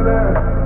Beleza.